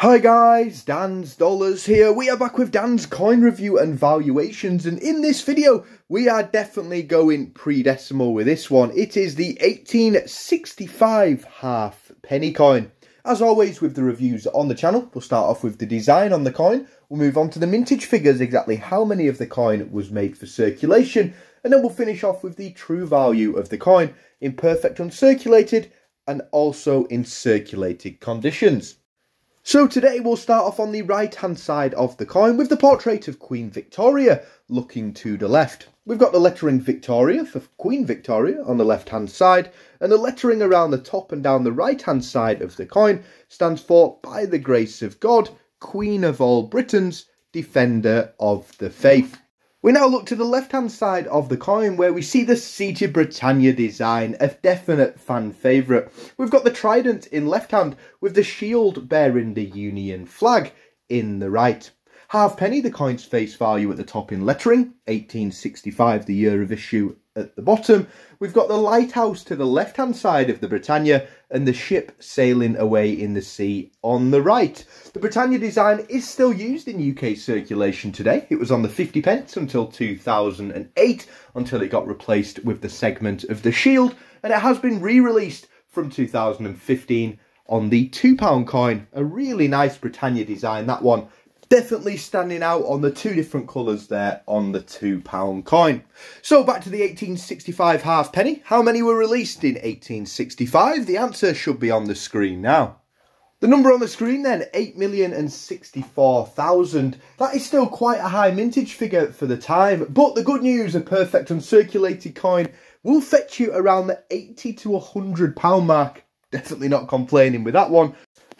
Hi guys, Dan's Dollars here. We are back with Dan's coin review and valuations and in this video we are definitely going pre-decimal with this one. It is the 1865 half penny coin. As always with the reviews on the channel, we'll start off with the design on the coin. We'll move on to the mintage figures, exactly how many of the coin was made for circulation. And then we'll finish off with the true value of the coin in perfect uncirculated and also in circulated conditions. So today we'll start off on the right hand side of the coin with the portrait of Queen Victoria looking to the left. We've got the lettering Victoria for Queen Victoria on the left hand side and the lettering around the top and down the right hand side of the coin stands for By the Grace of God, Queen of all Britons, Defender of the Faith. We now look to the left hand side of the coin where we see the Siege Britannia design, a definite fan favourite. We've got the trident in left hand with the shield bearing the Union flag in the right. Halfpenny, the coin's face value at the top in lettering, 1865 the year of issue at the bottom. We've got the lighthouse to the left-hand side of the Britannia and the ship sailing away in the sea on the right. The Britannia design is still used in UK circulation today. It was on the 50 pence until 2008, until it got replaced with the segment of the shield, and it has been re-released from 2015 on the £2 coin. A really nice Britannia design, that one definitely standing out on the two different colours there on the £2 coin. So back to the 1865 halfpenny. How many were released in 1865? The answer should be on the screen now. The number on the screen then, 8,064,000. That is still quite a high mintage figure for the time, but the good news, a perfect uncirculated coin will fetch you around the 80 to 100 pound mark. Definitely not complaining with that one.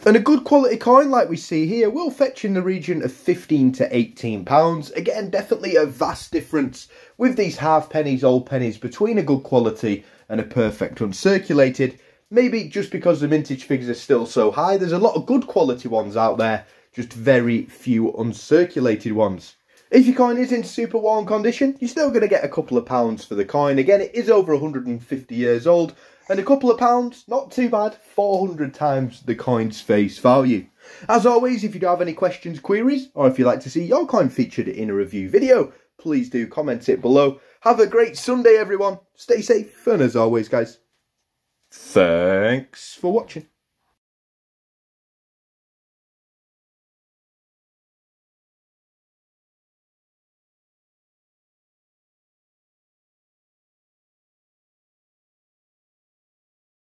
And a good quality coin like we see here will fetch in the region of 15 to 18 pounds. Again, definitely a vast difference with these half pennies, old pennies between a good quality and a perfect uncirculated. Maybe just because the mintage figures are still so high, there's a lot of good quality ones out there, just very few uncirculated ones. If your coin is in super worn condition, you're still going to get a couple of pounds for the coin. Again, it is over 150 years old, and a couple of pounds, not too bad, 400 times the coin's face value. As always, if you do have any questions, queries, or if you'd like to see your coin featured in a review video, please do comment it below. Have a great Sunday, everyone. Stay safe, and as always, guys, thanks for watching.